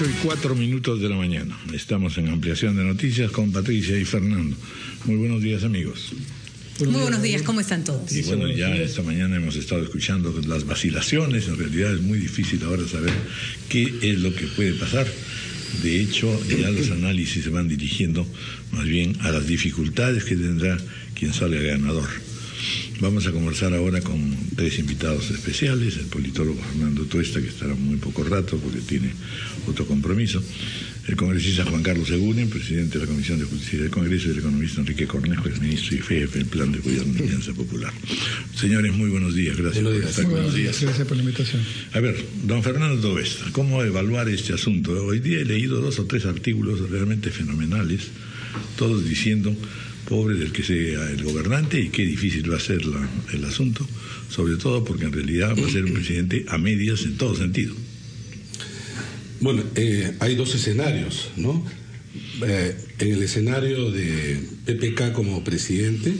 8 y 4 minutos de la mañana. Estamos en ampliación de noticias con Patricia y Fernando. Muy buenos días, amigos. Muy buenos días, ¿cómo están todos? Y bueno, ya esta mañana hemos estado escuchando las vacilaciones. En realidad es muy difícil ahora saber qué es lo que puede pasar. De hecho, ya los análisis se van dirigiendo más bien a las dificultades que tendrá quien sale ganador. Vamos a conversar ahora con tres invitados especiales, el politólogo Fernando Tuesta, que estará muy poco rato porque tiene otro compromiso, el congresista Juan Carlos Segunen, presidente de la Comisión de Justicia del Congreso, y el economista Enrique Cornejo, el ministro y jefe del Plan de Gobierno de Alianza Popular. Señores, muy buenos días, gracias buenos por estar con nosotros. Gracias por la invitación. A ver, don Fernando Tuesta, ¿cómo evaluar este asunto? Hoy día he leído dos o tres artículos realmente fenomenales, todos diciendo pobre del que sea el gobernante y qué difícil va a ser el asunto, sobre todo porque en realidad va a ser un presidente a medias en todo sentido. Bueno, eh, hay dos escenarios, ¿no? Eh, en el escenario de PPK como presidente,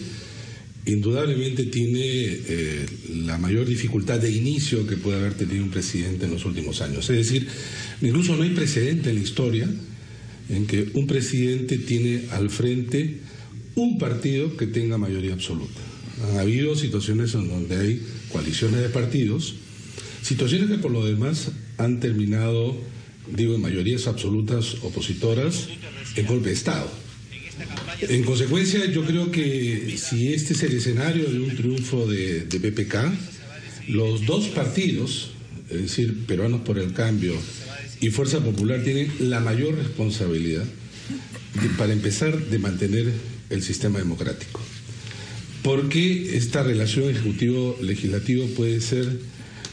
indudablemente tiene eh, la mayor dificultad de inicio que puede haber tenido un presidente en los últimos años. Es decir, incluso no hay precedente en la historia en que un presidente tiene al frente un partido que tenga mayoría absoluta. Han habido situaciones en donde hay coaliciones de partidos, situaciones que por lo demás han terminado, digo, en mayorías absolutas opositoras en golpe de Estado. En consecuencia, yo creo que si este es el escenario de un triunfo de, de PPK, los dos partidos, es decir, Peruanos por el Cambio y Fuerza Popular, tienen la mayor responsabilidad para empezar de mantener el sistema democrático. Porque esta relación ejecutivo-legislativo puede ser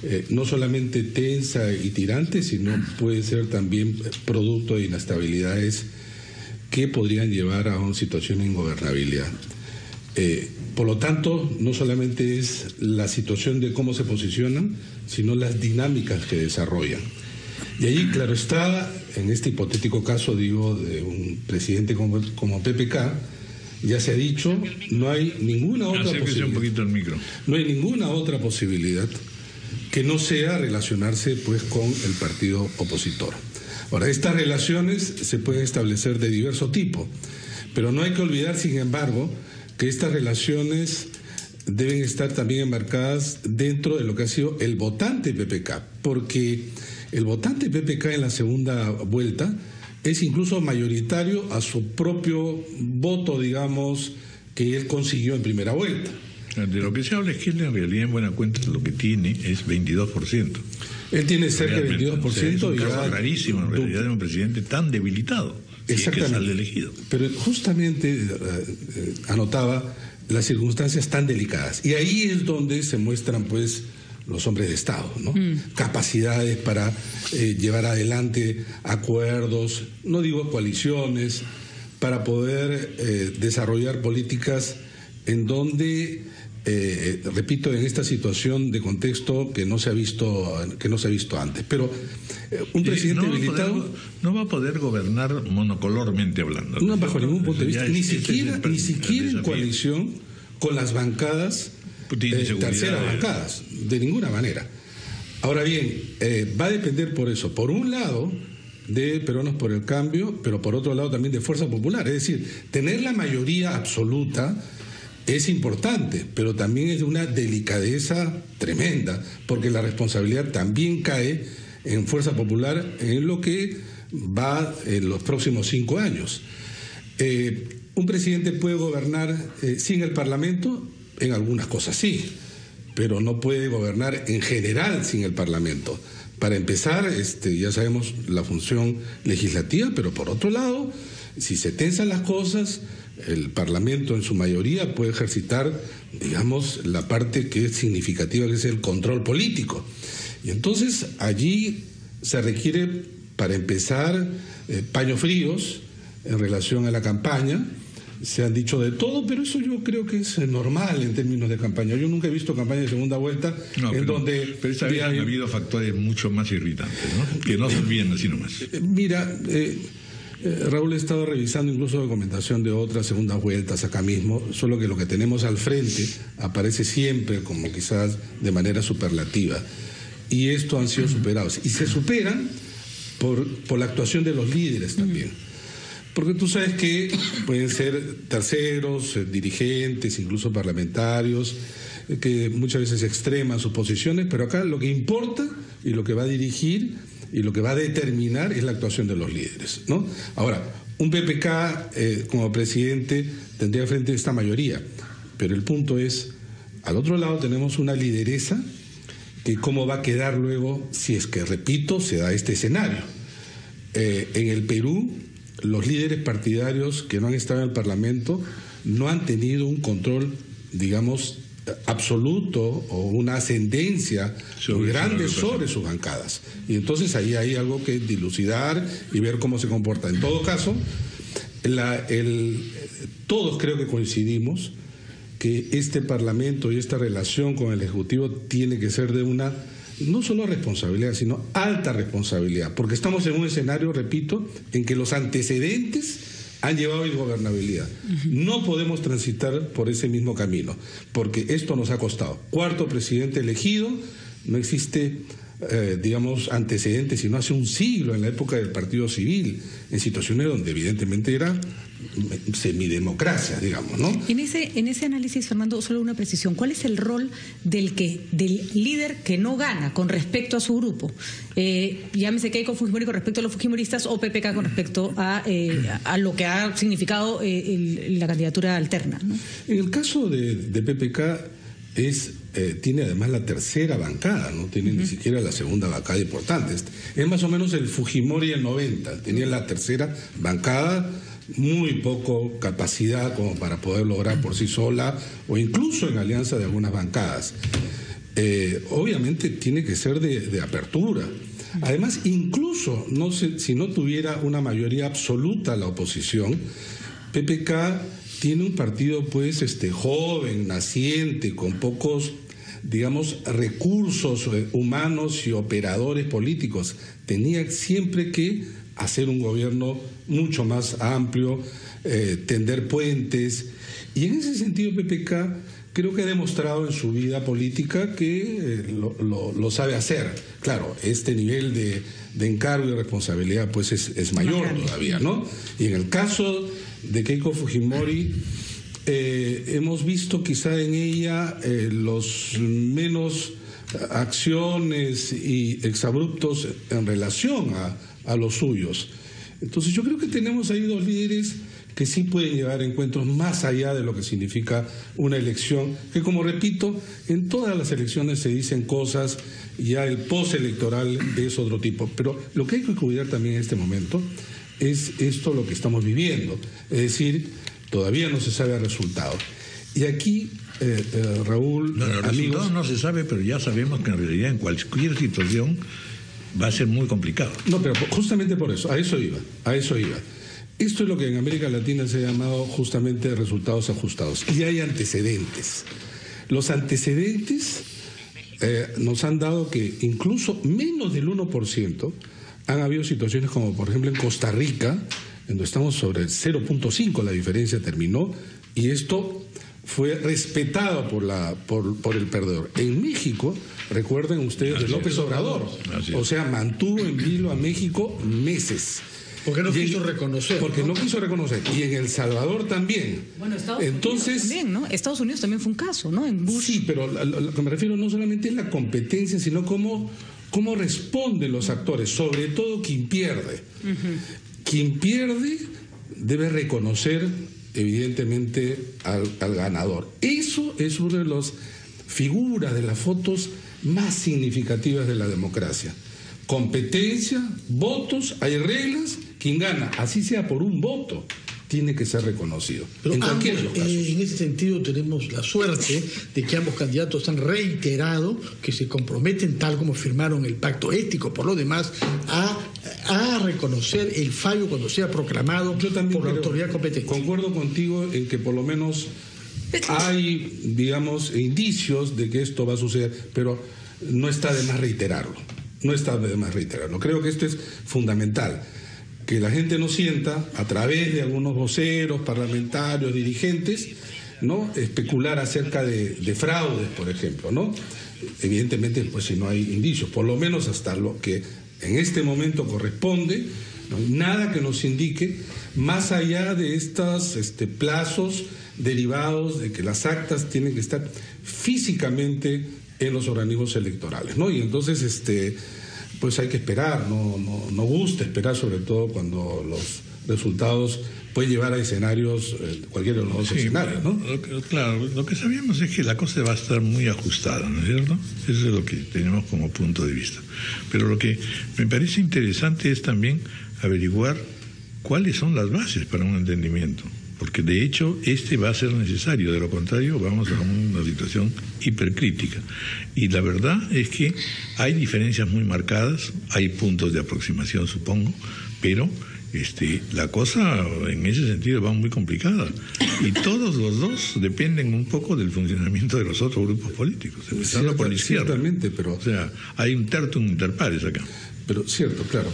eh, no solamente tensa y tirante, sino puede ser también producto de inestabilidades que podrían llevar a una situación de ingobernabilidad. Eh, por lo tanto, no solamente es la situación de cómo se posicionan, sino las dinámicas que desarrollan. Y allí, claro está, en este hipotético caso, digo, de un presidente como, como PPK, ya se ha dicho, no hay ninguna otra Acérquese posibilidad. un poquito al micro. No hay ninguna otra posibilidad que no sea relacionarse pues con el partido opositor. Ahora, estas relaciones se pueden establecer de diverso tipo, pero no hay que olvidar, sin embargo, que estas relaciones deben estar también enmarcadas dentro de lo que ha sido el votante PPK, porque el votante PPK en la segunda vuelta es incluso mayoritario a su propio voto, digamos, que él consiguió en primera vuelta. De lo que se habla es que él en realidad en buena cuenta lo que tiene es 22%. Él tiene cerca del Realmente. 22% O sea, es un y caso rarísimo en realidad de un presidente tan debilitado. Si es que Exactamente. sale elegido. Pero justamente eh, eh, anotaba las circunstancias tan delicadas. Y ahí es donde se muestran, pues, los hombres de Estado, ¿no? Capacidades para eh, llevar adelante acuerdos, no digo coaliciones, para poder eh, desarrollar políticas en donde, eh, repito, en esta situación de contexto que no se ha visto, que no se ha visto antes. Pero eh, un presidente no va a habilitado. poder- no va a poder gobernar monocolormente hablando. No, bajo ningún punto de vista. Ni siquiera, ni siquiera en coalición con las bancadas, eh, terceras bancadas, de ninguna manera. Ahora bien, eh, va a depender por eso, por un lado, de Peruanos por el Cambio, pero por otro lado también de Fuerza Popular. Es decir, tener la mayoría absoluta es importante, pero también es de una delicadeza tremenda, porque la responsabilidad también cae en Fuerza Popular en lo que va en los próximos cinco años. Eh, ¿Un presidente puede gobernar eh, sin el Parlamento? En algunas cosas sí, pero no puede gobernar en general sin el Parlamento. Para empezar, este, ya sabemos la función legislativa, pero por otro lado, si se tensan las cosas, el Parlamento en su mayoría puede ejercitar, digamos, la parte que es significativa, que es el control político. Y entonces allí se requiere, para empezar, eh, paños fríos en relación a la campaña. Se han dicho de todo, pero eso yo creo que es eh, normal en términos de campaña. Yo nunca he visto campaña de segunda vuelta No, en pero, donde... pero esta vez han digan- habido factores mucho más irritantes, ¿no? Que no se olviden así nomás. Eh, Mira, eh, eh, Raúl ha estado revisando incluso documentación de otras segundas vueltas acá mismo, solo que lo que tenemos al frente aparece siempre como quizás de manera superlativa. Y esto han sido superados. Y se superan por, por la actuación de los líderes también. Porque tú sabes que pueden ser terceros, eh, dirigentes, incluso parlamentarios, eh, que muchas veces extreman sus posiciones, pero acá lo que importa y lo que va a dirigir y lo que va a determinar es la actuación de los líderes. ¿no? Ahora, un PPK eh, como presidente tendría frente a esta mayoría, pero el punto es, al otro lado tenemos una lideresa que cómo va a quedar luego si es que, repito, se da este escenario. en el Perú los líderes partidarios que no han estado en el Parlamento no han tenido un control, digamos, absoluto o una ascendencia muy grande sobre sus bancadas. Y entonces ahí hay algo que dilucidar y ver cómo se comporta. En todo caso, todos creo que coincidimos que este Parlamento y esta relación con el Ejecutivo tiene que ser de una no solo responsabilidad, sino alta responsabilidad, porque estamos en un escenario, repito, en que los antecedentes han llevado a ingobernabilidad. No podemos transitar por ese mismo camino, porque esto nos ha costado. Cuarto presidente elegido, no existe eh, digamos, antecedentes, sino hace un siglo, en la época del Partido Civil, en situaciones donde evidentemente era semidemocracia, digamos, ¿no? En ese, en ese análisis, Fernando, solo una precisión. ¿Cuál es el rol del que, del líder que no gana con respecto a su grupo? Eh, llámese Keiko Fujimori con respecto a los Fujimoristas o PPK con respecto a, eh, a lo que ha significado eh, la candidatura alterna. En el caso de, de PPK es eh, tiene además la tercera bancada, no tiene ni siquiera la segunda bancada importante. Es más o menos el Fujimori el 90, tenía la tercera bancada, muy poco capacidad como para poder lograr por sí sola o incluso en alianza de algunas bancadas. Eh, obviamente tiene que ser de, apertura. Además, incluso no si no tuviera una mayoría absoluta la oposición, PPK tiene un partido pues este joven, naciente, con pocos digamos, recursos eh, humanos y operadores políticos. Tenía siempre que hacer un gobierno mucho más amplio, eh, tender puentes. Y en ese sentido, PPK creo que ha demostrado en su vida política que eh, lo, sabe hacer. Claro, este nivel de, encargo y responsabilidad pues es, es mayor todavía, ¿no? Y en el caso de Keiko Fujimori, eh, hemos visto quizá en ella eh, los menos acciones y exabruptos en relación a, los suyos. Entonces yo creo que tenemos ahí dos líderes que sí pueden llevar encuentros más allá de lo que significa una elección, que como repito, en todas las elecciones se dicen cosas, ya el postelectoral es otro tipo, pero lo que hay que cuidar también en este momento es esto lo que estamos viviendo, es decir, todavía no se sabe el resultado. Y aquí, eh, eh, Raúl. No, el no se sabe, pero ya sabemos que en realidad en cualquier situación va a ser muy complicado. No, pero justamente por eso, a eso iba, a eso iba. Esto es lo que en América Latina se ha llamado justamente resultados ajustados. Y hay antecedentes. Los antecedentes eh, nos han dado que incluso menos del 1% han habido situaciones como, por ejemplo, en Costa Rica, donde estamos sobre el 0.5, la diferencia terminó, y esto fue respetado por, la, por, por el perdedor. En México, recuerden ustedes de López Obrador, o sea, mantuvo en vilo a México meses. Porque no quiso reconocer. Porque ¿no? quiso reconocer. Y en El Salvador también. Bueno, Estados Entonces, Unidos también, ¿no? Estados Unidos también fue un caso, ¿no? En Sí, pero lo, que me refiero no solamente es la competencia, sino cómo, cómo responden los actores, sobre todo quien pierde. Quien pierde debe reconocer evidentemente al, ganador. Eso es una de las figuras de las fotos más significativas de la democracia. Competencia, votos, hay reglas, quien gana, así sea por un voto tiene que ser reconocido. en, eh, en ese sentido tenemos la suerte de que ambos candidatos han reiterado que se comprometen, tal como firmaron el pacto ético, por lo demás, a, a reconocer el fallo cuando sea proclamado Yo también por la autoridad competente. Concuerdo contigo en que por lo menos hay, digamos, indicios de que esto va a suceder, pero no está de más reiterarlo. No está de más reiterarlo. Creo que esto es fundamental que la gente no sienta, a través de algunos voceros, parlamentarios, dirigentes, ¿no? especular acerca de, fraudes, por ejemplo, ¿no? Evidentemente, pues si no hay indicios, por lo menos hasta lo que en este momento corresponde, no hay nada que nos indique más allá de estos este, plazos derivados de que las actas tienen que estar físicamente en los organismos electorales, ¿no? Y entonces, este, pues hay que esperar, no, no, no gusta esperar, sobre todo cuando los resultados pueden llevar a escenarios, eh, cualquiera de los dos escenarios, ¿no? claro, lo que sabíamos es que la cosa va a estar muy ajustada, ¿no es cierto? Eso es lo que tenemos como punto de vista. Pero lo que me parece interesante es también averiguar cuáles son las bases para un entendimiento porque de hecho este va a ser necesario, de lo contrario vamos a una situación hipercrítica. Y la verdad es que hay diferencias muy marcadas, hay puntos de aproximación supongo, pero este, la cosa en ese sentido va muy complicada. Y todos los dos dependen un poco del funcionamiento de los otros grupos políticos, empezando por la izquierda. pero... O sea, hay un tertum inter pares acá. Pero cierto, claro.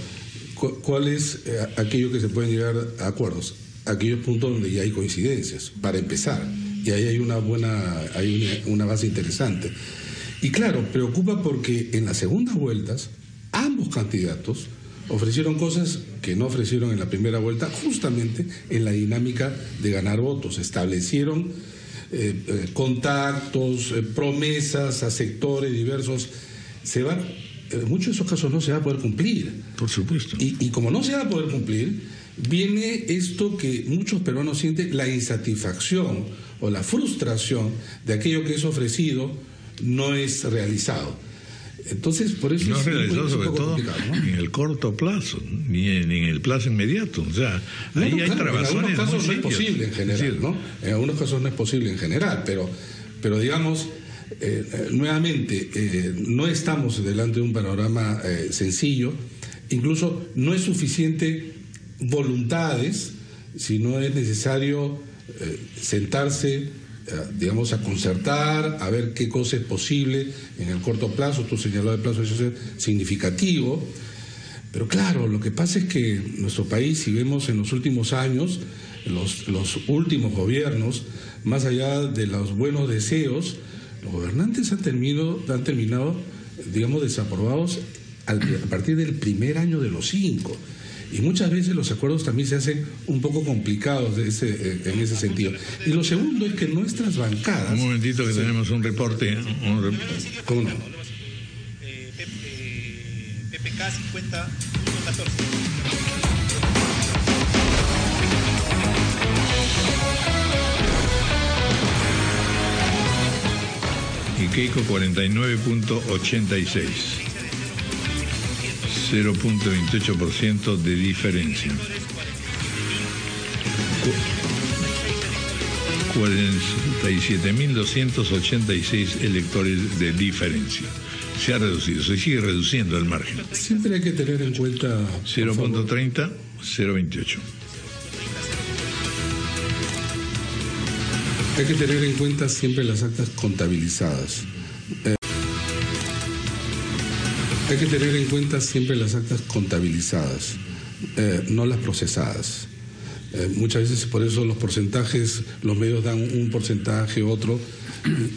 ¿Cuál es eh, aquello que se pueden llegar a acuerdos? Aquellos puntos donde ya hay coincidencias, para empezar. Y ahí hay una buena, hay una base interesante. Y claro, preocupa porque en las segundas vueltas, ambos candidatos ofrecieron cosas que no ofrecieron en la primera vuelta, justamente en la dinámica de ganar votos. Establecieron eh, eh, contactos, eh, promesas a sectores diversos. Se va, en muchos de esos casos no se va a poder cumplir. Por supuesto. Y, y como no se va a poder cumplir, viene esto que muchos peruanos sienten, la insatisfacción o la frustración de aquello que es ofrecido no es realizado. Entonces, por eso no es realizado sobre todo en el corto plazo, ni en, el plazo inmediato. O sea, ahí hay trabajones. En algunos casos no es posible en general, ¿no? En algunos casos no es posible en general, pero, pero digamos, eh, eh, nuevamente, eh, no estamos delante de un panorama sencillo, incluso no es suficiente voluntades, sino es necesario sentarse eh, digamos, a concertar, a ver qué cosa es posible en el corto plazo. Tú señalado el plazo de significativo. Pero claro, lo que pasa es que nuestro país, si vemos en los últimos años, los, los últimos gobiernos, más allá de los buenos deseos, los gobernantes han terminado, han terminado digamos, desaprobados a partir del primer año de los cinco. Y muchas veces los acuerdos también se hacen un poco complicados eh, en ese sentido. Y lo segundo es que nuestras bancadas... Un momentito que tenemos un reporte. Un ¿Cómo no? PPK 50 Y Keiko 49.86. 0.28% de diferencia. 47.286 electores de diferencia. Se ha reducido, se sigue reduciendo el margen. Siempre hay que tener en cuenta... 0.30, 0.28. Hay que tener en cuenta siempre las actas contabilizadas. Hay que tener en cuenta siempre las actas contabilizadas, eh, no las procesadas. Eh, muchas veces por eso los porcentajes, los medios dan un porcentaje, otro,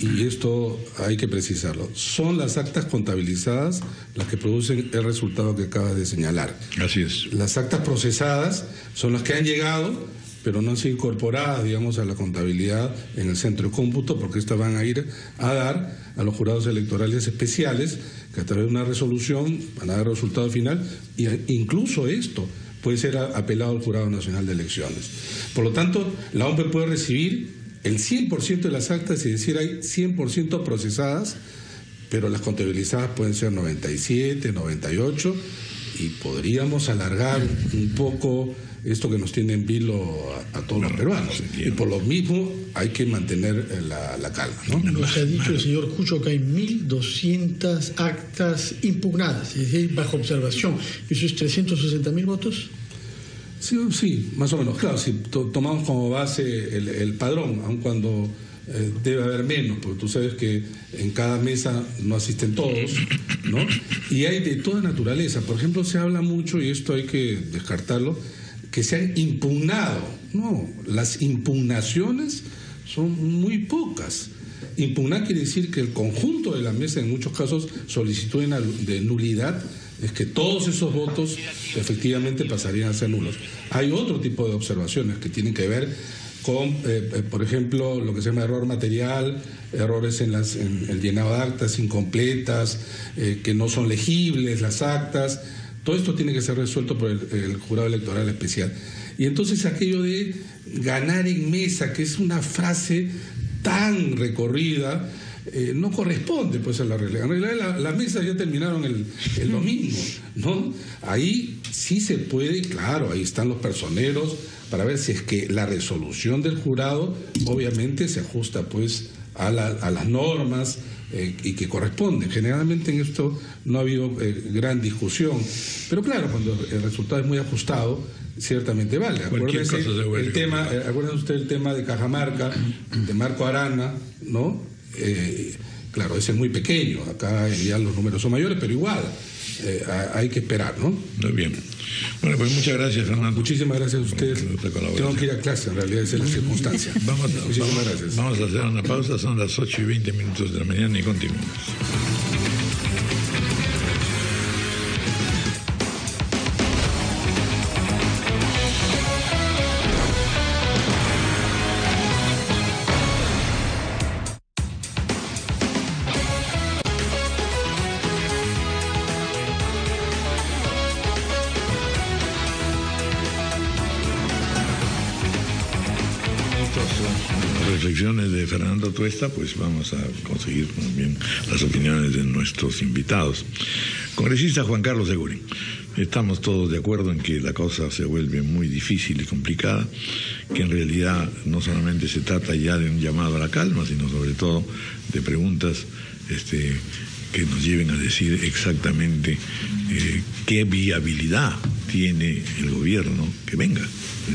y esto hay que precisarlo. Son las actas contabilizadas las que producen el resultado que acabas de señalar. Así es. Las actas procesadas son las que han llegado, pero no han sido incorporadas, digamos, a la contabilidad en el centro de cómputo, porque estas van a ir a dar a los jurados electorales especiales que a través de una resolución van a dar resultado final, e incluso esto puede ser apelado al Jurado Nacional de Elecciones. Por lo tanto, la OMP puede recibir el 100% de las actas y decir hay 100% procesadas, pero las contabilizadas pueden ser 97, 98 y podríamos alargar un poco esto que nos tiene en vilo a, todos los peruanos. Y por lo mismo hay que mantener eh, la, calma. ¿no? Nos ha dicho el señor Cucho que hay 1.200 actas impugnadas, es decir, bajo observación. ¿Eso es 360 mil votos? Sí, sí, más o menos. Claro, si tomamos como base el, padrón, aun cuando eh, debe haber menos, porque tú sabes que en cada mesa no asisten todos, ¿no? Y hay de toda naturaleza. Por ejemplo, se habla mucho, y esto hay que descartarlo, que se han impugnado. No, las impugnaciones son muy pocas. Impugnar quiere decir que el conjunto de la mesa, en muchos casos, solicitud de nulidad es que todos esos votos efectivamente pasarían a ser nulos. Hay otro tipo de observaciones que tienen que ver con, eh, eh, por ejemplo, lo que se llama error material, errores en, las, en el llenado de actas incompletas, eh, que no son legibles las actas. Todo esto tiene que ser resuelto por el, jurado electoral especial. Y entonces aquello de ganar en mesa, que es una frase tan recorrida, no corresponde pues a la realidad. En realidad la- las mesas ya terminaron el, el domingo, ¿no? Ahí sí se puede, claro, ahí están los personeros para ver si es que la resolución del jurado obviamente se ajusta pues a, la- a las normas eh, y que corresponden. Generalmente en esto no ha habido eh, gran discusión, pero claro, cuando el resultado es muy ajustado, ciertamente vale. Cualquier Acuérdese cosa se vuelve el tema, eh, acuérdense usted el tema de Cajamarca, de Marco Arana, ¿no? Eh, claro, ese es muy pequeño, acá ya los números son mayores, pero igual, eh, ha- hay que esperar, ¿no? Muy bien. Bueno, pues muchas gracias, Fernando. Muchísimas gracias a ustedes. Tengo que ir a clase, en realidad esa es la circunstancia. Vamos a, vamos- gracias. vamos a hacer una pausa, son las 8 y 20 minutos de la mañana y continuamos. Reflexiones de Fernando Tuesta, pues vamos a conseguir también las opiniones de nuestros invitados. Congresista Juan Carlos Segurín, estamos todos de acuerdo en que la cosa se vuelve muy difícil y complicada, que en realidad no solamente se trata ya de un llamado a la calma, sino sobre todo de preguntas este, que nos lleven a decir exactamente eh, qué viabilidad tiene el gobierno que venga,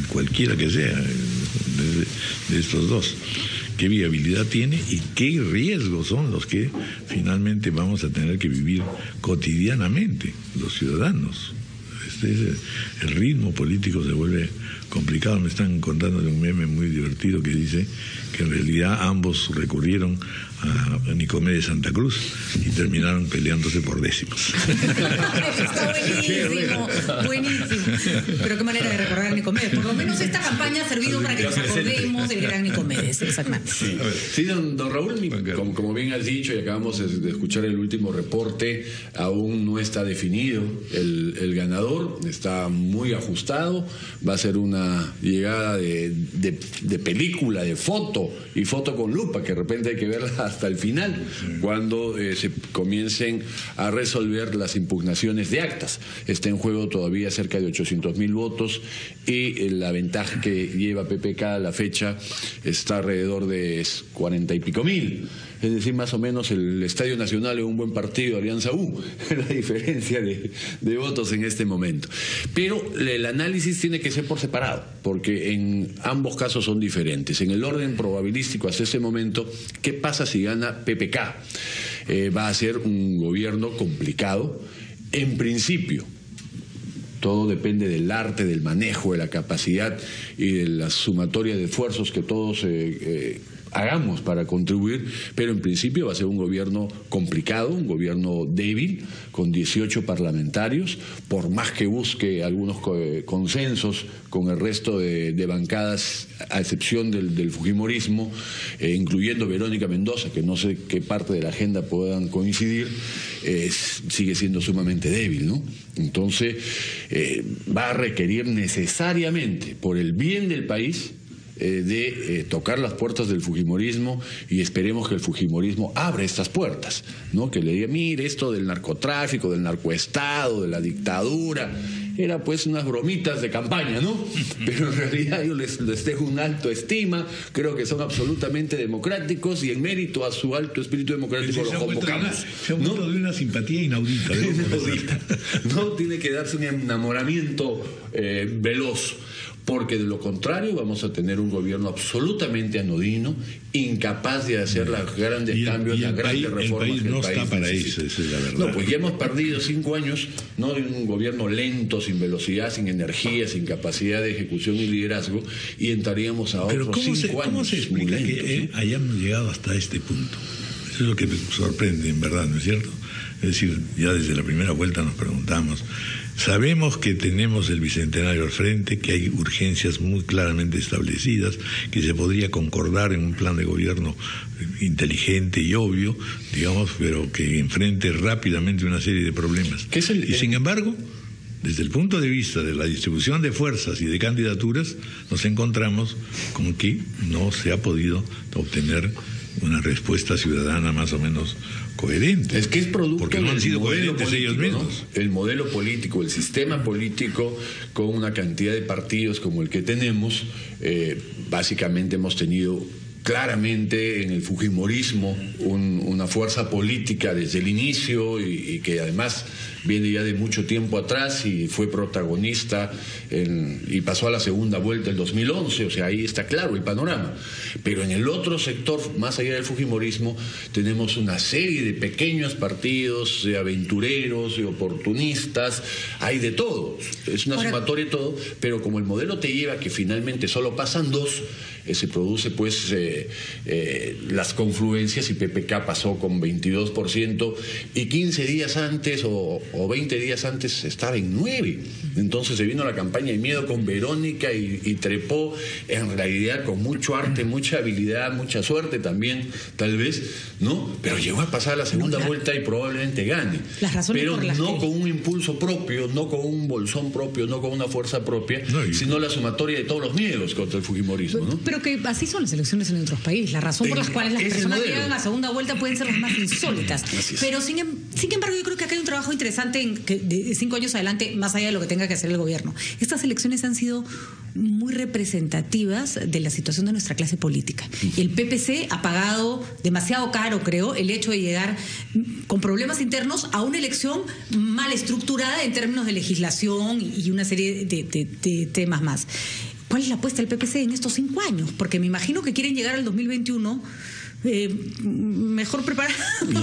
cualquiera que sea eh, de, estos dos, qué viabilidad tiene y qué riesgos son los que finalmente vamos a tener que vivir cotidianamente los ciudadanos. Este es el, el ritmo político se vuelve complicado. Me están contando de un meme muy divertido que dice que en realidad ambos recurrieron a Nicomedes Santa Cruz y terminaron peleándose por décimos. Está buenísimo, buenísimo. Pero qué manera de recordar a Nicomedes. Por lo menos esta campaña ha servido para que nos acordemos del gran Nicomedes. Exactamente. Sí, don, don Raúl, como, como bien has dicho y acabamos de, de escuchar el último reporte, aún no está definido el, el ganador, está muy ajustado, va a ser una llegada de, de- de película, de foto y foto con lupa, que de repente hay que verla hasta el final, cuando eh, se comiencen a resolver las impugnaciones de actas. Está en juego todavía cerca de 800 mil votos y eh, la ventaja que lleva PPK a la fecha está alrededor de 40 y pico mil. Es decir, más o menos el Estadio Nacional es un buen partido, Alianza U, la diferencia de, votos en este momento. Pero el análisis tiene que ser por separado, porque en ambos casos son diferentes. En el orden probabilístico hasta este momento, ¿qué pasa si gana PPK? Eh, va a ser un gobierno complicado, en principio, todo depende del arte, del manejo, de la capacidad y de la sumatoria de esfuerzos que todos eh, eh, hagamos para contribuir, pero en principio va a ser un gobierno complicado, un gobierno débil, con 18 parlamentarios, por más que busque algunos co- consensos con el resto de, bancadas, a excepción del, del Fujimorismo, eh, incluyendo Verónica Mendoza, que no sé qué parte de la agenda puedan coincidir, sigue siendo sumamente débil, ¿no? Entonces, eh, va a requerir necesariamente, por el bien del país, eh, de eh, tocar las puertas del Fujimorismo y esperemos que el Fujimorismo abra estas puertas, ¿no? Que le diga, mire, esto del narcotráfico, del narcoestado, de la dictadura, era pues unas bromitas de campaña, ¿no? Pero en realidad yo les, les dejo un alto estima, creo que son absolutamente democráticos y en mérito a su alto espíritu democrático los convocamos. se ha ¿no? de una simpatía. Inaudita. No tiene que darse un enamoramiento eh, veloz, porque de lo contrario vamos a tener un gobierno absolutamente anodino, incapaz de hacer los grandes el- cambios, las el grandes país- el reformas país que el no país está para necesita. eso, esa es la verdad. No, pues ya hemos perdido cinco años no de un gobierno lento, sin velocidad, sin energía, sin capacidad de ejecución y liderazgo, y entraríamos a otros ¿cómo se, cinco cómo años se explica muy lentos, que eh, hayamos llegado hasta este punto? Eso es lo que me sorprende, en verdad, ¿no es cierto? Es decir, ya desde la primera vuelta nos preguntamos, sabemos que tenemos el Bicentenario al frente, que hay urgencias muy claramente establecidas, que se podría concordar en un plan de gobierno inteligente y obvio, digamos, pero que enfrente rápidamente una serie de problemas. ¿Qué es el- y sin embargo, desde el punto de vista de la distribución de fuerzas y de candidaturas, nos encontramos con que no se ha podido obtener una respuesta ciudadana más o menos coherente. Es que es producto Porque no han del sido modelo coherentes ellos mismos. El modelo político, el sistema político, con una cantidad de partidos como el que tenemos, eh, básicamente hemos tenido claramente en el Fujimorismo un- una fuerza política desde el inicio y, y que además viene ya de mucho tiempo atrás y fue protagonista en- y pasó a la segunda vuelta el 2011, o sea, ahí está claro el panorama. Pero en el otro sector, más allá del Fujimorismo, tenemos una serie de pequeños partidos, de aventureros, de oportunistas, hay de todo, es una Ahora- sumatoria de todo, pero como el modelo te lleva que finalmente solo pasan dos, se produce pues eh, eh, las confluencias y PPK pasó con 22% y 15 días antes o, o 20 días antes estaba en 9. Entonces se vino la campaña de miedo con Verónica y, y trepó en realidad con mucho arte, mucha habilidad, mucha suerte también, tal vez, ¿no? Pero llegó a pasar la segunda No, vuelta y probablemente gane. Las razones Pero por las no que- con un impulso propio, no con un bolsón propio, no con una fuerza propia, No, y- sino la sumatoria de todos los miedos contra el Fujimorismo, ¿no? Pero que así son las elecciones en otros países. La razón por Eh, las cuales las personas llegan a segunda vuelta pueden ser las más insólitas. Pero sin, em- sin embargo, yo creo que acá hay un trabajo interesante en que de cinco años adelante, más allá de lo que tenga que hacer el gobierno. Estas elecciones han sido muy representativas de la situación de nuestra clase política. Y el PPC ha pagado demasiado caro, creo, el hecho de llegar con problemas internos a una elección mal estructurada en términos de legislación y y una serie de, de- de temas más. ¿Cuál es la apuesta del PPC en estos cinco años? Porque me imagino que quieren llegar al 2021 eh, mejor preparados.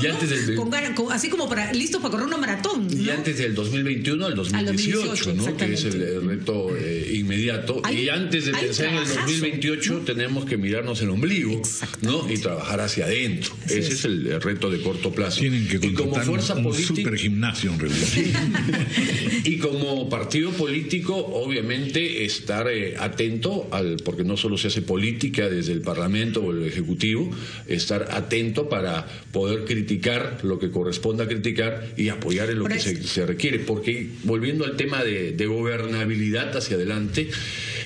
Y antes del- Con ganas- con- así como para listos para correr una maratón. Y ¿no? antes del 2021 al 2018, 2018, ¿no? que es el reto eh, inmediato. Hay- y antes de pensar en el trabajazo, 2028 tenemos que mirarnos el ombligo. ¿no? y trabajar hacia adentro. Así Ese es. es el reto de corto plazo. Tienen que y como fuerza un, política super gimnasio en realidad. y como partido político, obviamente, estar eh, atento al, porque no solo se hace política desde el Parlamento o el Ejecutivo, estar atento para poder criticar lo que corresponda criticar y apoyar en lo Por que se, se requiere. Porque volviendo al tema de, de gobernabilidad hacia adelante,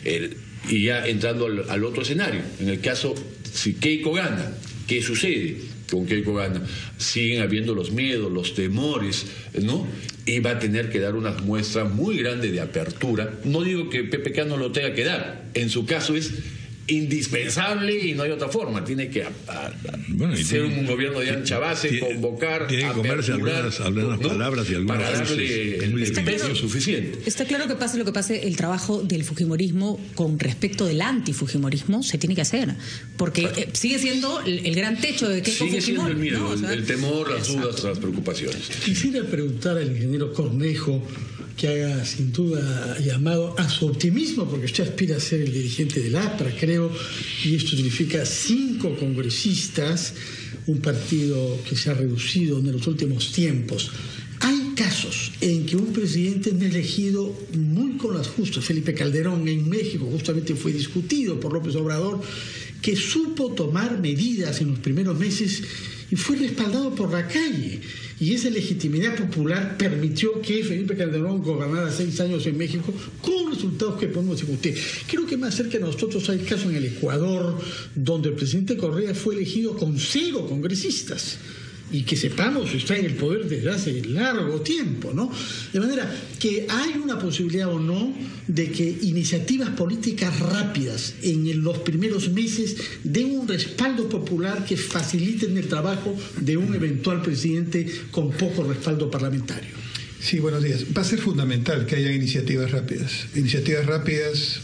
el- y ya entrando al, al otro escenario, en el caso, si Keiko gana, ¿qué sucede? Con Keiko gana, siguen habiendo los miedos, los temores, ¿no? Y va a tener que dar una muestra muy grande de apertura. No digo que PPK no lo tenga que dar, en su caso es indispensable y no hay otra forma. Tiene que a- a- a Bueno, y ser tiene- un gobierno de ancha base, tiene- convocar, tiene que comerse algunas- algunas ¿no? palabras y algunos para darle el difícil. suficiente. Está claro que pase lo que pase, el trabajo del Fujimorismo con respecto del antifujimorismo se tiene que hacer, porque eh, sigue siendo el, el gran techo de Keiko Sigue siendo el miedo, ¿no? O el, sea, el temor, las exacto. dudas, las preocupaciones. Quisiera preguntar al ingeniero Cornejo que haga sin duda llamado a su optimismo, porque usted aspira a ser el dirigente del APRA, creo, y esto significa cinco congresistas, un partido que se ha reducido en los últimos tiempos. Hay casos en que un presidente es elegido muy con las justas. Felipe Calderón en México justamente fue discutido por López Obrador, que supo tomar medidas en los primeros meses y fue respaldado por la calle. Y esa legitimidad popular permitió que Felipe Calderón gobernara seis años en México con resultados que podemos discutir. Creo que más cerca de nosotros hay casos en el Ecuador donde el presidente Correa fue elegido con cero congresistas y que sepamos está en el poder desde hace largo tiempo, ¿no? De manera que hay una posibilidad o no de que iniciativas políticas rápidas en los primeros meses den un respaldo popular que faciliten el trabajo de un eventual presidente con poco respaldo parlamentario. Sí, buenos días. Va a ser fundamental que haya iniciativas rápidas. Iniciativas rápidas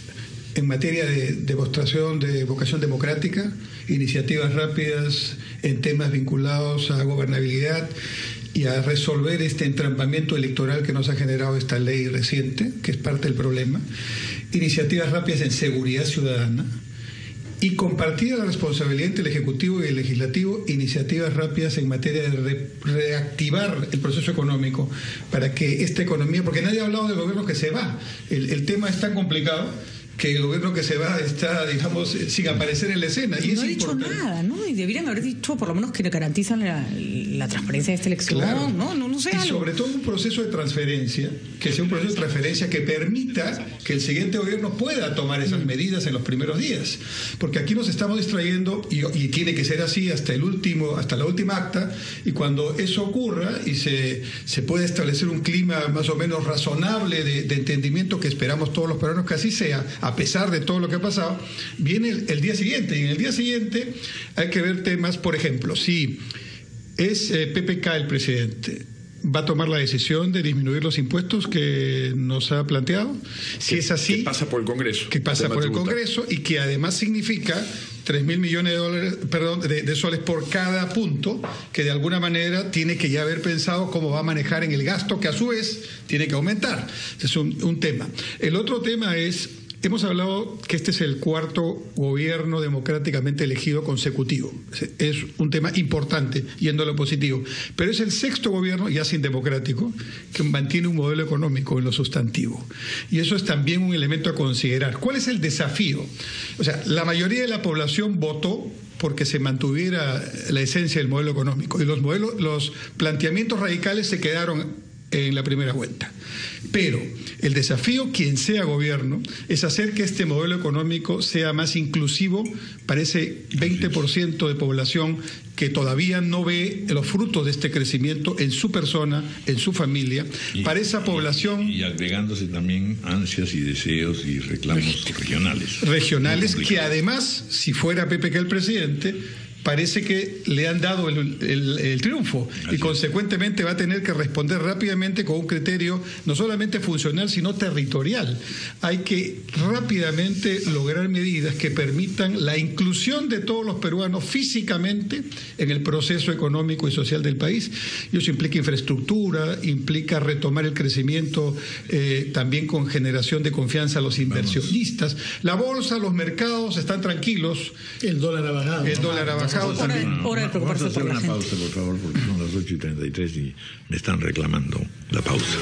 en materia de demostración de vocación democrática, iniciativas rápidas en temas vinculados a gobernabilidad y a resolver este entrampamiento electoral que nos ha generado esta ley reciente, que es parte del problema. Iniciativas rápidas en seguridad ciudadana y compartida la responsabilidad entre el Ejecutivo y el Legislativo, iniciativas rápidas en materia de re- reactivar el proceso económico para que esta economía, porque nadie ha hablado del gobierno que se va, el, el tema es tan complicado que el gobierno que se va está, digamos, eh, sin aparecer en la escena. Y no ha dicho nada, ¿no? Y deberían haber dicho por lo menos que garantizan la, la transparencia de esta elección, Claro. ¿no? No, no sé. Y algo. sobre todo un proceso de transferencia, que sea un proceso de transferencia que permita que el siguiente gobierno pueda tomar esas Mm. medidas en los primeros días. Porque aquí nos estamos distrayendo y, y tiene que ser así hasta el último, hasta la última acta, y cuando eso ocurra y se, se puede establecer un clima más o menos razonable de, de entendimiento que esperamos todos los peruanos que así sea, a pesar de todo lo que ha pasado, viene el, el día siguiente. Y en el día siguiente hay que ver temas, por ejemplo, si es eh, PPK el presidente. ¿Va a tomar la decisión de disminuir los impuestos que nos ha planteado? Si es así, que pasa por el Congreso. que pasa por el. Congreso y que además significa 3 mil millones de dólares, perdón, de, de soles por cada punto, que de alguna manera tiene que ya haber pensado cómo va a manejar en el gasto, que a su vez tiene que aumentar. Es un, un tema. El otro tema es, hemos hablado que este es el cuarto gobierno democráticamente elegido consecutivo. Es- un tema importante, yendo a lo positivo. Pero es el sexto gobierno, ya sin democrático, que mantiene un modelo económico en lo sustantivo. Y eso es también un elemento a considerar. ¿Cuál es el desafío? O sea, la mayoría de la población votó porque se mantuviera la esencia del modelo económico y los modelos, los planteamientos radicales se quedaron en la primera vuelta. Pero el desafío, quien sea gobierno, es hacer que este modelo económico sea más inclusivo para ese 20% de población que todavía no ve los frutos de este crecimiento en su persona, en su familia. Y- para esa población Y agregándose también ansias y deseos y reclamos regionales. regionales que además, si fuera PPK el presidente, parece que le han dado el, el- el triunfo Así y consecuentemente va a tener que responder rápidamente con un criterio no solamente funcional, sino territorial. Hay que rápidamente lograr medidas que permitan la inclusión de todos los peruanos físicamente en el proceso económico y social del país. Y eso implica infraestructura, implica retomar el crecimiento eh, también con generación de confianza a los inversionistas. La bolsa, los mercados están tranquilos. El dólar ha bajado. El dólar ha bajado Hora también. hora de preocuparse Vamos a hacer por la una gente. pausa, por favor, porque son las 8 y 33 y me están reclamando la pausa.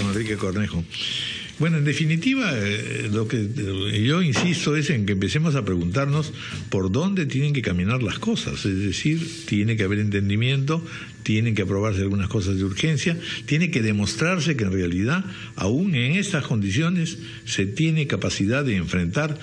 Enrique Cornejo. Bueno, en definitiva, eh, lo que eh, yo insisto es en que empecemos a preguntarnos por dónde tienen que caminar las cosas. Es decir, tiene que haber entendimiento, tienen que aprobarse algunas cosas de urgencia, tiene que demostrarse que en realidad, aún en estas condiciones, se tiene capacidad de enfrentar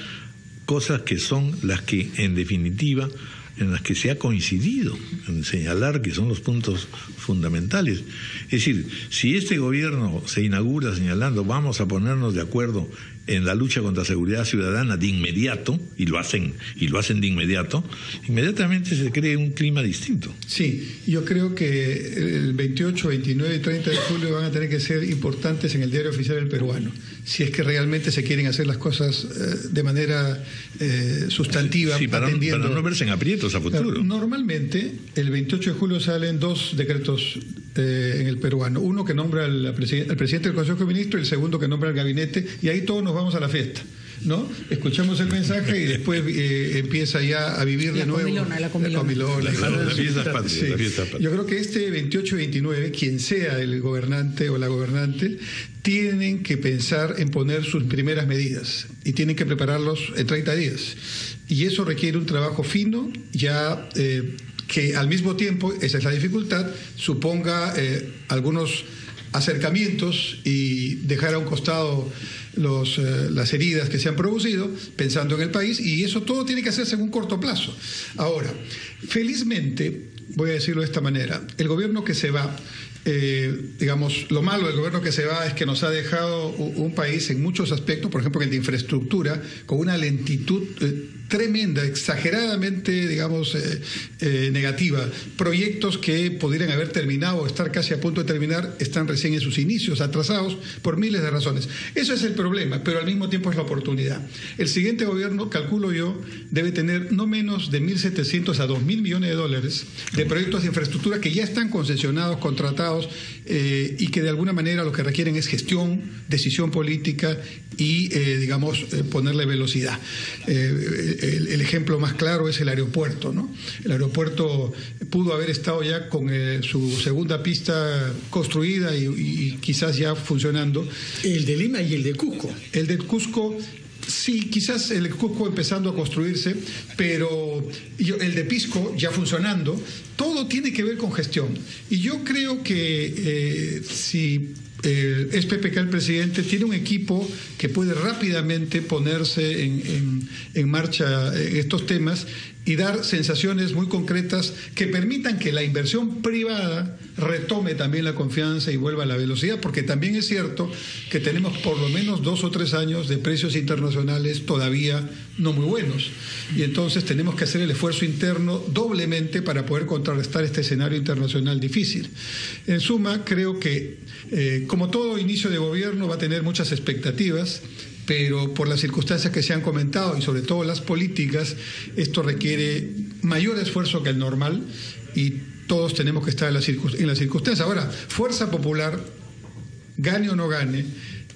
cosas que son las que, en definitiva, en las que se ha coincidido en señalar que son los puntos fundamentales. Es decir, si este gobierno se inaugura señalando vamos a ponernos de acuerdo en la lucha contra seguridad ciudadana de inmediato, y lo hacen, y lo hacen de inmediato, inmediatamente se cree un clima distinto. Sí, yo creo que el 28, 29 y 30 de julio van a tener que ser importantes en el diario oficial del peruano, si es que realmente se quieren hacer las cosas eh, de manera eh, sustantiva, Sí, para, atendiendo- para no verse en aprietos a futuro. Normalmente, el 28 de julio salen dos decretos eh, en el peruano. Uno que nombra al, al presidente del Consejo de Ministros y el segundo que nombra al gabinete, y ahí todos nos vamos a la fiesta. ¿No? Escuchamos el mensaje y después eh, empieza ya a vivir de nuevo. comilona, la comilona. comilona, La- claro. la fiesta patria, Sí. la fiesta patria. Yo creo que este 28 y 29, quien sea el gobernante o la gobernante, tienen que pensar en poner sus primeras medidas y tienen que prepararlos en 30 días. Y eso requiere un trabajo fino, ya eh, que al mismo tiempo, esa es la dificultad, suponga eh, algunos acercamientos y dejar a un costado los, eh, las heridas que se han producido, pensando en el país, y eso todo tiene que hacerse en un corto plazo. Ahora, felizmente, voy a decirlo de esta manera, el gobierno que se va, eh, digamos, lo malo del gobierno que se va es que nos ha dejado un país en muchos aspectos, por ejemplo, en de infraestructura, con una lentitud eh, tremenda, exageradamente, digamos, eh, eh, negativa. Proyectos que podrían haber terminado o estar casi a punto de terminar están recién en sus inicios, atrasados por miles de razones. Eso es el problema, pero al mismo tiempo es la oportunidad. El siguiente gobierno, calculo yo, debe tener no menos de 1.700 a 2.000 millones de dólares de proyectos de infraestructura que ya están concesionados, contratados eh, y que de alguna manera lo que requieren es gestión, decisión política y, digamos, ponerle velocidad el, ejemplo más claro es el aeropuerto. ¿no? El aeropuerto pudo haber estado ya con eh, su segunda pista construida y, quizás ya funcionando. El de Lima y el de Cusco. El de Cusco Sí, quizás el Cusco empezando a construirse, pero el de Pisco ya funcionando, todo tiene que ver con gestión. Y yo creo que eh, si eh, es el presidente, tiene un equipo que puede rápidamente ponerse en, en, marcha eh, estos temas y dar sensaciones muy concretas que permitan que la inversión privada retome también la confianza y vuelva a la velocidad, porque también es cierto que tenemos por lo menos dos o tres años de precios internacionales todavía no muy buenos. Y entonces tenemos que hacer el esfuerzo interno doblemente para poder contrarrestar este escenario internacional difícil. En suma, creo que eh, como todo inicio de gobierno va a tener muchas expectativas, pero por las circunstancias que se han comentado y sobre todo las políticas, esto requiere mayor esfuerzo que el normal y todos tenemos que estar en las, circunstancias. Ahora, Fuerza Popular, gane o no gane,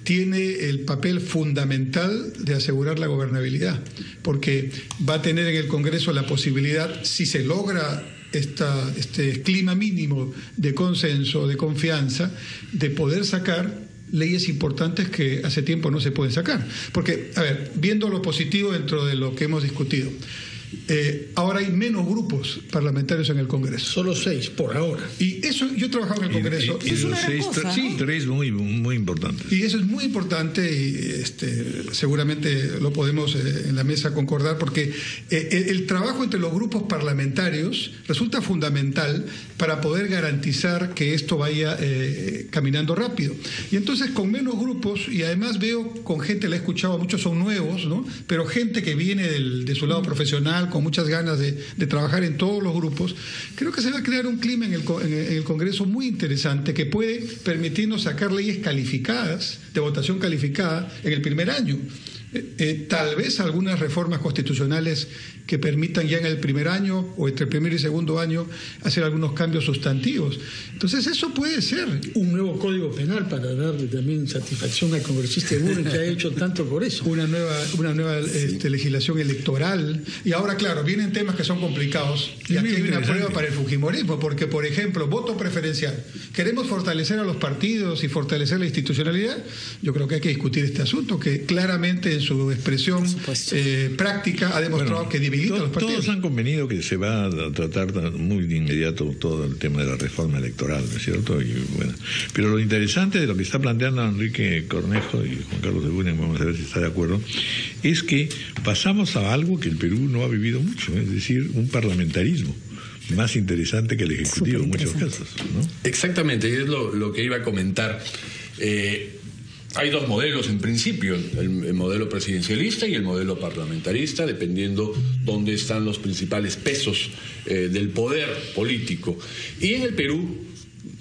tiene el papel fundamental de asegurar la gobernabilidad, porque va a tener en el Congreso la posibilidad, si se logra esta, este clima mínimo de consenso, de confianza, de poder sacar leyes importantes que hace tiempo no se pueden sacar. Porque, a ver, viendo lo positivo dentro de lo que hemos discutido, eh, ahora hay menos grupos parlamentarios en el Congreso. Solo seis, por ahora. Y eso, yo he trabajado en el Congreso. Y, es seis, tres muy, muy importantes. Y eso es muy importante y este, seguramente lo podemos eh, en la mesa concordar porque eh, el, trabajo entre los grupos parlamentarios resulta fundamental para poder garantizar que esto vaya caminando rápido. Y entonces con menos grupos, y además veo con gente, la he escuchado, muchos son nuevos, ¿no? pero gente que viene de su lado profesional, con muchas ganas de, trabajar en todos los grupos, creo que se va a crear un clima en el, Congreso muy interesante que puede permitirnos sacar leyes calificadas, de votación calificada, en el primer año. Eh, eh, tal vez algunas reformas constitucionales que permitan ya en el primer año o entre el primer y segundo año hacer algunos cambios sustantivos. Entonces eso puede ser. Un nuevo código penal para darle también satisfacción al congresista Buren que ha hecho tanto por eso. Una nueva, una nueva este, legislación electoral. Y ahora, claro, vienen temas que son complicados. Y aquí hay una prueba para el Fujimorismo, porque, por ejemplo, voto preferencial. Queremos fortalecer a los partidos y fortalecer la institucionalidad. Yo creo que hay que discutir este asunto, que claramente en su expresión eh, práctica ha demostrado que dividir todos han convenido que se va a tratar muy de inmediato todo el tema de la reforma electoral, ¿no es cierto? Y, bueno, pero lo interesante de lo que está planteando Enrique Cornejo y Juan Carlos de Bunen, vamos a ver si está de acuerdo, es que pasamos a algo que el Perú no ha vivido mucho, es decir, un parlamentarismo más interesante que el Ejecutivo en muchos casos. ¿no? Exactamente, y es lo, que iba a comentar. Eh, hay dos modelos en principio, el, modelo presidencialista y el modelo parlamentarista, dependiendo dónde están los principales pesos eh, del poder político. Y en el Perú,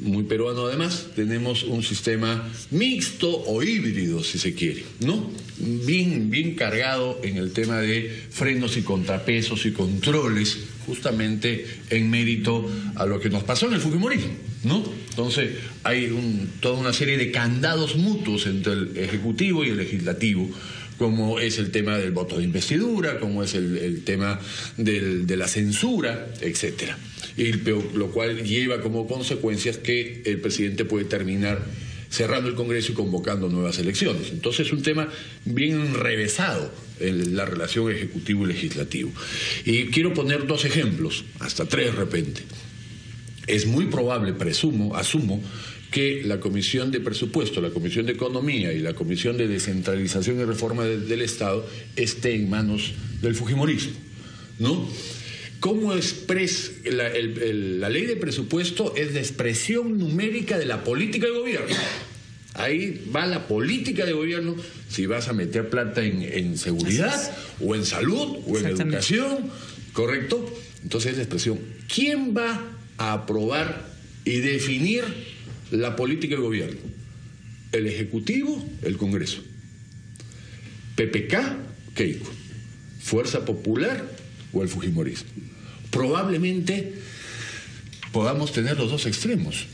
muy peruano además, tenemos un sistema mixto o híbrido, si se quiere, ¿no? Bien, bien cargado en el tema de frenos y contrapesos y controles, justamente en mérito a lo que nos pasó en el Fujimorismo, ¿no? Entonces, hay toda una serie de candados mutuos entre el Ejecutivo y el Legislativo como es el tema del voto de investidura, como es el, tema de la censura, etcétera y lo cual lleva como consecuencias que el presidente puede terminar cerrando el Congreso y convocando nuevas elecciones. Entonces es un tema bien enrevesado en la relación ejecutivo y legislativo. Y quiero poner dos ejemplos, hasta tres de repente. Es muy probable, presumo, asumo, que la Comisión de Presupuesto, la Comisión de Economía y la Comisión de Descentralización y Reforma del Estado esté en manos del Fujimorismo, ¿no? ¿Cómo expres la, ley de presupuesto es la expresión numérica de la política de gobierno? Ahí va la política de gobierno, si vas a meter plata en, en seguridad, o en salud, o en educación, ¿correcto? Entonces la expresión, ¿quién va a aprobar y definir la política de gobierno? ¿El Ejecutivo? ¿El Congreso? PPK, Keiko. Fuerza Popular o el Fujimorismo. Probablemente podamos tener los dos extremos.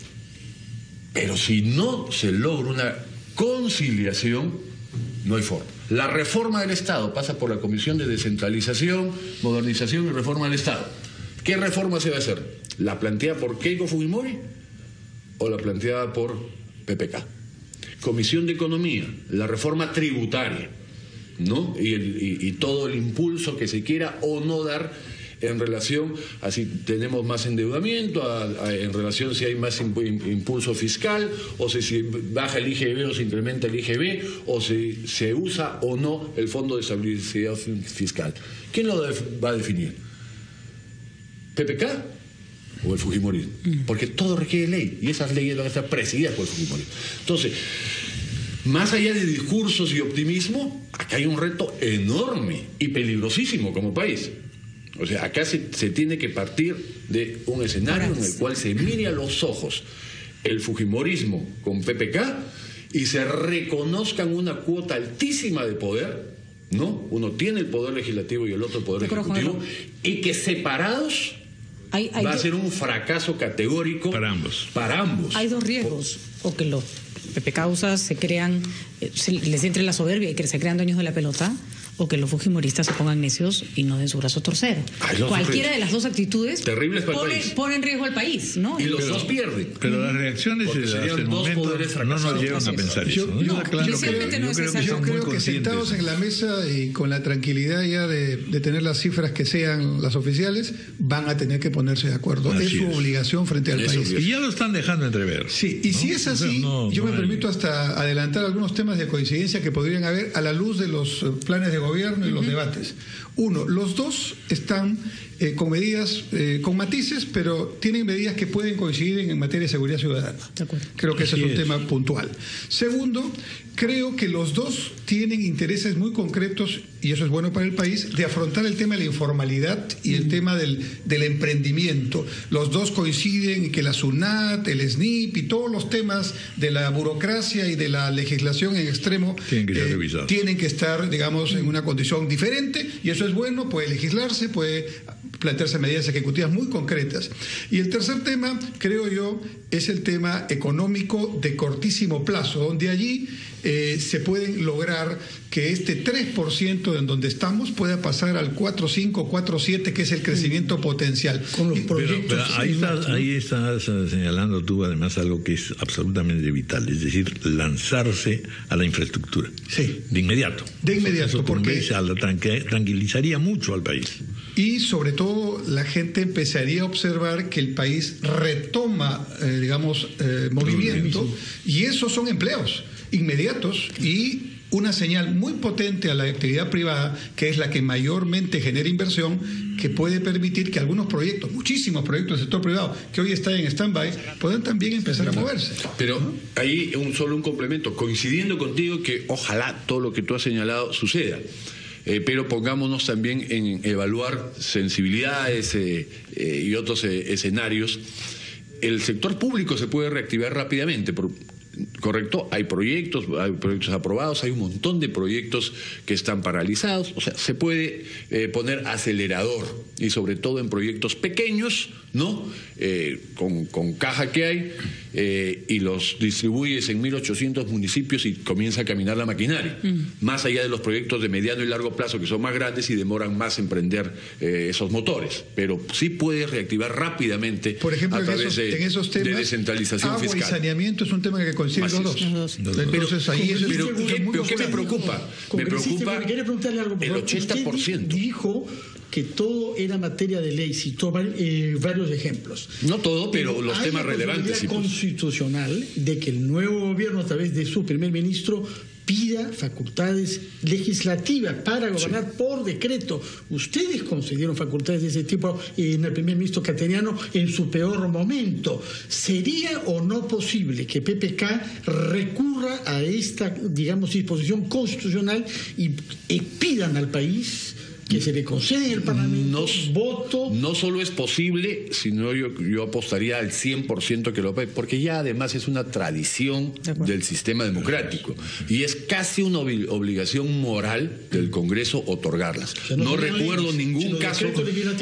Pero si no se logra una conciliación, no hay forma. La reforma del Estado pasa por la Comisión de Descentralización, Modernización y Reforma del Estado. ¿Qué reforma se va a hacer? ¿La planteada por Keiko Fujimori o la planteada por PPK? Comisión de Economía, la reforma tributaria, ¿no? Y, todo el impulso que se quiera o no dar en relación a si tenemos más endeudamiento, en relación si hay más impu- im- impulso fiscal, o si, baja el IGB o se incrementa el IGB, o si se usa o no el Fondo de Estabilidad Fiscal. ¿Quién lo va a definir? ¿PPK o el Fujimorismo? Porque todo requiere ley y esas leyes van a estar presididas por el Fujimorismo. Entonces, más allá de discursos y optimismo, acá hay un reto enorme y peligrosísimo como país. O sea, acá se, se tiene que partir de un escenario en el cual se mire a los ojos el Fujimorismo con PPK y se reconozcan una cuota altísima de poder, ¿no? Uno tiene el poder legislativo y el otro el poder ejecutivo, y que separados Hay, hay va a ser un fracaso categórico Para ambos. Para ambos. hay dos riesgos. O que los PP causas se crean, eh, se les entre la soberbia y que se crean dueños de la pelota, o que los fujimoristas se pongan necios y no den su brazo torcero. Ay, Cualquiera de las dos actitudes pone, en riesgo al país, ¿no? Y los dos pierden. Pero las reacciones de hasta el dos momento poderes no nos llevan a pensar Yo- eso. no, claro, no yo creo que Yo creo que sentados en la mesa y con la tranquilidad ya de, de tener las cifras que sean las oficiales, van a tener que ponerse de acuerdo. Así es su es. obligación frente al Es país. Y ya lo están dejando entrever. Sí, y ¿no? si es O sea, así, no- yo no me hay- permito hasta adelantar algunos temas de coincidencia que podrían haber a la luz de los eh, planes de gobierno y los debates. Uno, los dos están eh, con medidas, eh, con matices, pero tienen medidas que pueden coincidir en, en materia de seguridad ciudadana. De acuerdo. Creo que ese es un es. tema puntual. Segundo, creo que los dos tienen intereses muy concretos, y eso es bueno para el país, de afrontar el tema de la informalidad y el tema del, del emprendimiento. Los dos coinciden en que la SUNAT, el SNIP y todos los temas de la burocracia y de la legislación en extremo Tienen que revisados. tienen que estar, digamos, en una condición diferente, y eso es bueno, puede legislarse, puede plantearse medidas ejecutivas muy concretas. Y el tercer tema, creo yo, es el tema económico de cortísimo plazo, donde allí eh, se pueden lograr que este 3% en donde estamos pueda pasar al 4,5, 4,7, que es el crecimiento potencial. Con los Y- Pero, proyectos. pero ahí, estás, ¿no? ahí estás eh, señalando tú además algo que es absolutamente vital, es decir, lanzarse a la infraestructura. Sí. De inmediato. De inmediato, Eso porque- convence tranquilizaría mucho al país. Y sobre todo la gente empezaría a observar que el país retoma, eh, digamos, eh, movimiento y esos son empleos inmediatos y una señal muy potente a la actividad privada, que es la que mayormente genera inversión, que puede permitir que algunos proyectos, muchísimos proyectos del sector privado, que hoy están en stand-by, puedan también empezar a moverse. Pero ahí un solo un complemento, coincidiendo contigo que ojalá todo lo que tú has señalado suceda. Eh, pero pongámonos también en evaluar sensibilidades eh, eh, y otros escenarios. El sector público se puede reactivar rápidamente, por- ¿correcto? Hay proyectos, hay proyectos aprobados, hay un montón de proyectos que están paralizados, o sea, se puede eh, poner acelerador y sobre todo en proyectos pequeños, ¿no? Eh, con, con caja que hay eh, y los distribuyes en 1.800 municipios y comienza a caminar la maquinaria. Más allá de los proyectos de mediano y largo plazo que son más grandes y demoran más en prender esos motores, pero sí puedes reactivar rápidamente Por ejemplo, a en través esos, de, en esos de temas, descentralización agua y fiscal. saneamiento es un tema que coinciden los dos. Los dos. Entonces ahí es- pero, es ¿qué, pero ¿qué me preocupa? Me preocupa algo. el favor. Usted 80%. di- dijo que todo era materia de ley, citó eh, varios ejemplos. No todo, pero los hay temas la relevantes. pues. constitucional de que el nuevo gobierno, a través de su primer ministro, pida facultades legislativas para gobernar por decreto. Ustedes concedieron facultades de ese tipo en el primer ministro Cateriano en su peor momento. ¿Sería o no posible que PPK recurra a esta, digamos, disposición constitucional y, y pidan al país que se le concede en el Parlamento no, voto. No solo es posible, sino yo, yo apostaría al 100% que lo porque ya además es una tradición del sistema democrático y es casi una obligación moral del Congreso otorgarlas. no, recuerdo ningún caso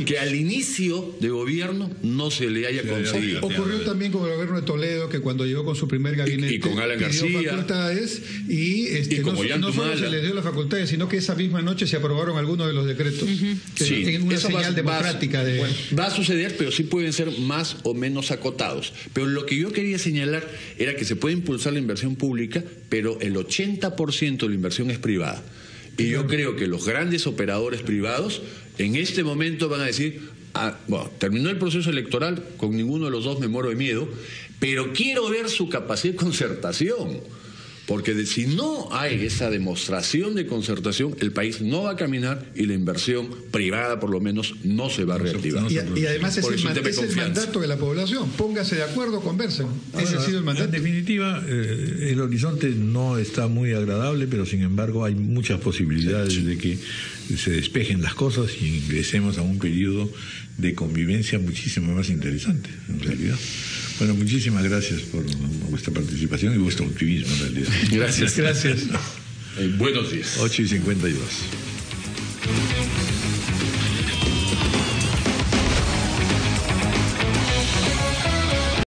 que al inicio de gobierno no se le haya concedido. Ocurrió también con el gobierno de Toledo que cuando llegó con su primer gabinete y, con Alan García facultades y, este, como no, no solo se les dio las facultades, sino que esa misma noche se aprobaron algunos de los decretos. sí, una señal va, democrática de... va a suceder, pero sí pueden ser más o menos acotados. Pero lo que yo quería señalar era que se puede impulsar la inversión pública, pero el 80% de la inversión es privada. Y yo creo que los grandes operadores privados en este momento van a decir, ah, bueno, terminó el proceso electoral, con ninguno de los dos me muero de miedo, pero quiero ver su capacidad de concertación. Porque si no hay esa demostración de concertación, el país no va a caminar y la inversión privada, por lo menos, no se va a reactivar. y, además es, el, mandato de la población. Póngase de acuerdo, conversen. Ese ha sido el mandato. En definitiva, eh, el horizonte no está muy agradable, pero sin embargo hay muchas posibilidades de que se despejen las cosas y ingresemos a un periodo de convivencia muchísimo más interesante, en realidad. Bueno, muchísimas gracias por vuestra participación y vuestro optimismo en realidad. Gracias, gracias. Eh, buenos días. 8 y 52.